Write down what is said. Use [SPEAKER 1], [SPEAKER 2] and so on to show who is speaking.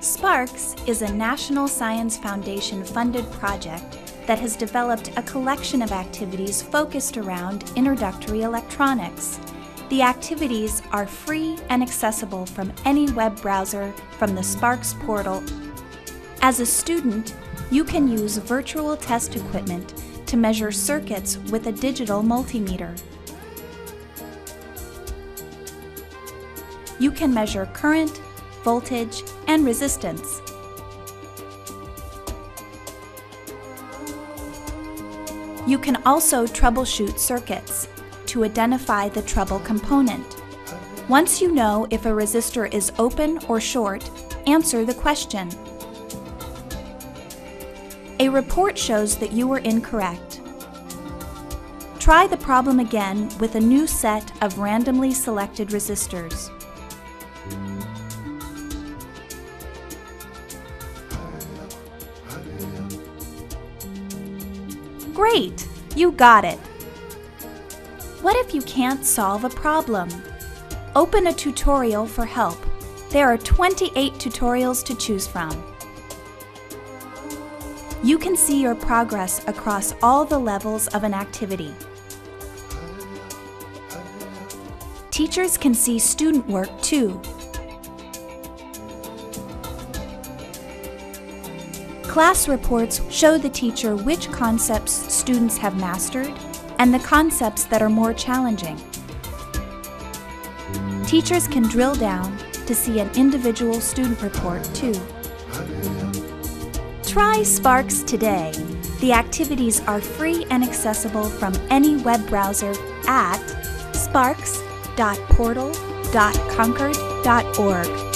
[SPEAKER 1] Sparks is a National Science Foundation funded project that has developed a collection of activities focused around introductory electronics. The activities are free and accessible from any web browser from the Sparks portal. As a student, you can use virtual test equipment to measure circuits with a digital multimeter. You can measure current, voltage, and resistance. You can also troubleshoot circuits to identify the trouble component. Once you know if a resistor is open or short, answer the question. A report shows that you were incorrect. Try the problem again with a new set of randomly selected resistors. Great! You got it! What if you can't solve a problem? Open a tutorial for help. There are 28 tutorials to choose from. You can see your progress across all the levels of an activity. Teachers can see student work too. Class reports show the teacher which concepts students have mastered and the concepts that are more challenging. Teachers can drill down to see an individual student report too. Try Sparks today. The activities are free and accessible from any web browser at sparks.portal.concord.org.